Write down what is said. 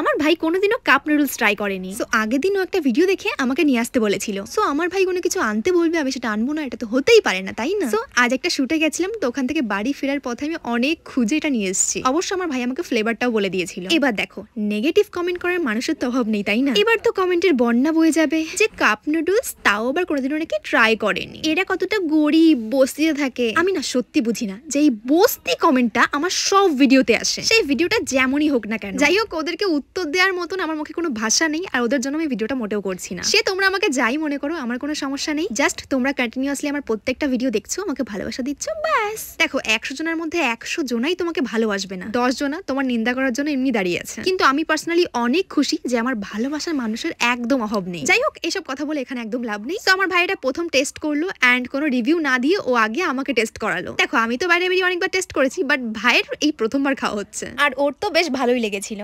আমার ভাই কোনোদিনও কাপ নুডলস ট্রাই করেনি। সো আগের দিনও একটা ভিডিও দেখে আমাকে নিয়ে আসতে বলেছিল। সো আমার ভাই কোনো কিছু আনতে বলবে আমি সেটা আনব না এটা তো হতেই পারে না তাই না? সো আজ একটা শুটে গেছিলাম তো ওখান থেকে বাড়ি ফেরার পথে আমি অনেক খুঁজে এটা নিয়ে এসেছি। অবশ্য আমার ভাই আমাকে ফ্লেভারটাও বলে দিয়েছিল। এবার দেখো নেগেটিভ কমেন্ট করার মানুষের তো অভাব নেই তাই না? এবার তো কমেন্টের বন্যা বয়ে যাবে যে কাপ নুডলস তাও আবার কোনোদিনও নাকি ট্রাই করেনি। এরা কতটা গরিব বস্তিতে থাকে। আমি না সত্যি বুঝি না যে এই বস্তি কমেন্টটা আমার সব ভিডিওতে আসে। সেই ভিডিওটা যেমনই হোক না কেন। যাই হোক ওদেরকে উত্তর দেওয়ার মতন আমার মুখে কোনো ভাষা নেই আর ওদের জন্য আমি ভিডিওটা মোটেও করছি না। সে তোমরা আমাকে যাই মনে করো, আমার কোনো সমস্যা নেই। জাস্ট তোমরা কন্টিনিউয়াসলি আমার প্রত্যেকটা ভিডিও দেখছ, আমাকে ভালোবাসা দিচ্ছ, ব্যাস। দেখো, একশো জনের মধ্যে একশো জনাই তোমাকে ভালোবাসবে না। দশ জনা তোমার নিন্দা করার জন্য এমনি দাঁড়িয়ে আছে। কিন্তু আমি পার্সোনালি অনেক খুশি যে আমার ভালোবাসার মানুষের একদম অভাব নেই। যাই হোক, এসব কথা বলে এখানে একদম লাভ নেই। তো আমার ভাইটা প্রথম টেস্ট করল অ্যান্ড কোনো রিভিউ না দিয়ে ও আগে আমাকে টেস্ট করালো। দেখো, আমি তো বাইরে বেরিয়ে অনেকবার টেস্ট করেছি বাট ভাইয়ের এই প্রথমবার খাওয়া হচ্ছে। আর ওর তো বেশ ভালোই লেগেছিল।